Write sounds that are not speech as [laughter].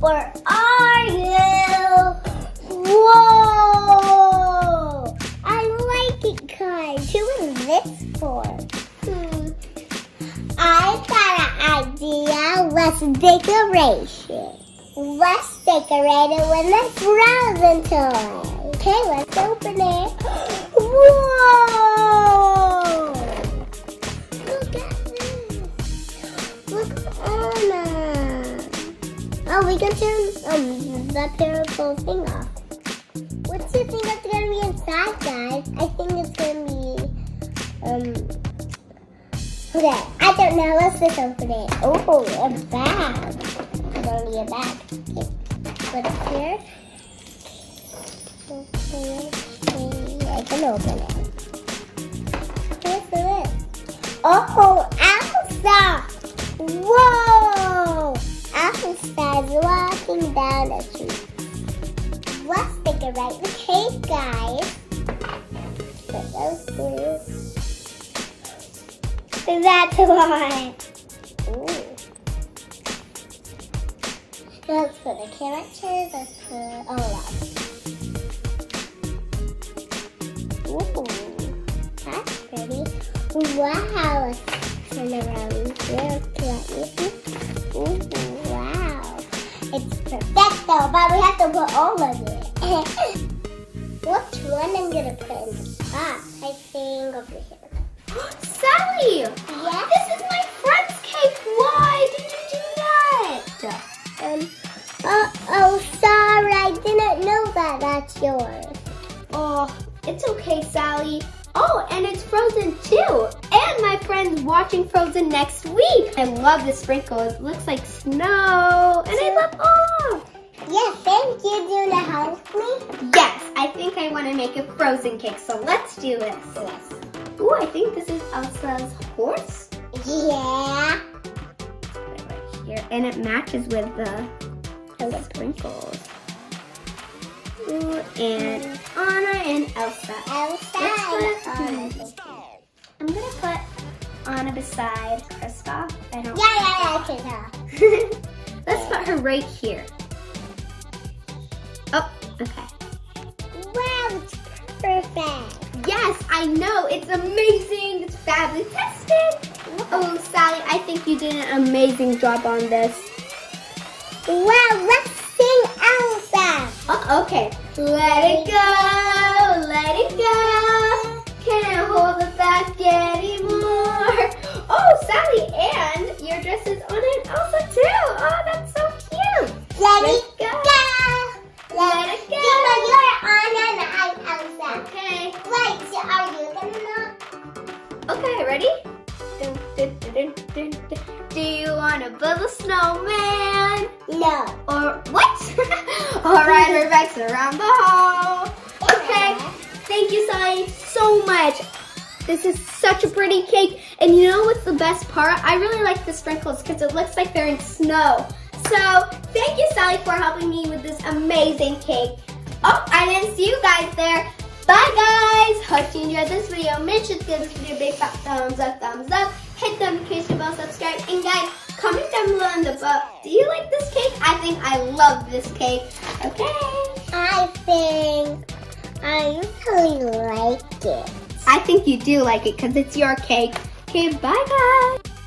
Where are you? Whoa! I like it, guys. Who is this for? Hmm. I got an idea. Let's decoration. Let's decorate it with a frozen toy. Okay, let's open it. Oh, we can turn um, the purple thing off. What do you think that's gonna be inside, guys? I think it's gonna be um. Okay, I don't know. Let's just open it. Oh, a bag. It's only a bag. Okay, put it here. Okay, I can open it. What's this? Oh, Elsa! Whoa! Is walking down the street. Let's decorate the cake, guys. Put those through. That's why. Ooh. Let's put the characters. Let's put all of Ooh, that's pretty. Wow, turn around here. Ooh, wow. It's perfecto, but we have to put all of it. [laughs] Which one I'm gonna put in the top? I think over here. [gasps] Sally! Yes? This is my friend's cake. Why did you do that? Um, uh, oh, sorry, I didn't know that that's yours. Oh, it's okay, Sally. Oh, and it's Frozen too. And my friend's watching Frozen next week. I love the sprinkles. It looks like snow. And I love make a Frozen cake, so let's do this. Yes. Ooh, I think this is Elsa's horse. Yeah. Right here. And it matches with the, the sprinkles. Ooh, and Anna and Elsa. Elsa Let's and. Anna. I'm gonna put Anna beside Kristoff. I don't. Yeah, yeah, yeah, can. [laughs] Let's put her right here. Oh, okay. Perfect. Yes, I know. It's amazing. It's. Tested. Oh, Sally, I think you did an amazing job on this. Wow, let's sing Elsa. Oh, okay. Let it go. Let it go. Can't hold it back Okay, ready? Do you want to build a snowman? No. Or what? [laughs] All right, her bikes around the hall? Okay. Thank you, Sally, so much. This is such a pretty cake. And you know what's the best part? I really like the sprinkles because it looks like they're in snow. So thank you, Sally, for helping me with this amazing cake. Oh, I didn't see you guys there. Bye, guys. Hope you enjoyed this video. Make sure to give this video a big fat thumbs up, thumbs up. Hit the notification bell, subscribe, and guys, comment down below in the book. Do you like this cake? I think I love this cake. Okay. I think I really like it. I think you do like it because it's your cake. Okay, bye guys.